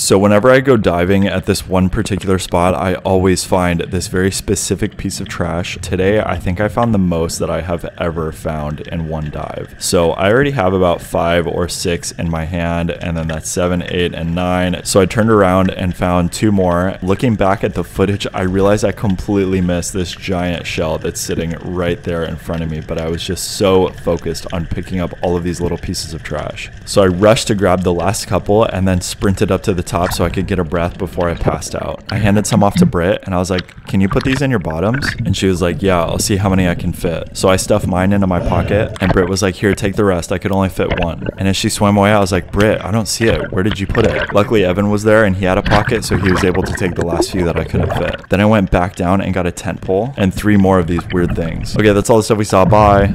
So whenever I go diving at this one particular spot, I always find this very specific piece of trash. Today, I think I found the most that I have ever found in one dive. So I already have about five or six in my hand, and then that's seven, eight, and nine. So I turned around and found two more. Looking back at the footage, I realized I completely missed this giant shell that's sitting right there in front of me, but I was just so focused on picking up all of these little pieces of trash. So I rushed to grab the last couple and then sprinted up to the top so I could get a breath before I passed out. I handed some off to Britt and I was like, Can you put these in your bottoms? And she was like, Yeah, I'll see how many I can fit. So I stuffed mine into my pocket and Britt was like, Here, take the rest. I could only fit one. And as she swam away, I was like, Britt, I don't see it. Where did you put it? Luckily, Evan was there and he had a pocket, so he was able to take the last few that I couldn't fit. Then I went back down and got a tent pole and three more of these weird things. Okay, that's all the stuff we saw. Bye.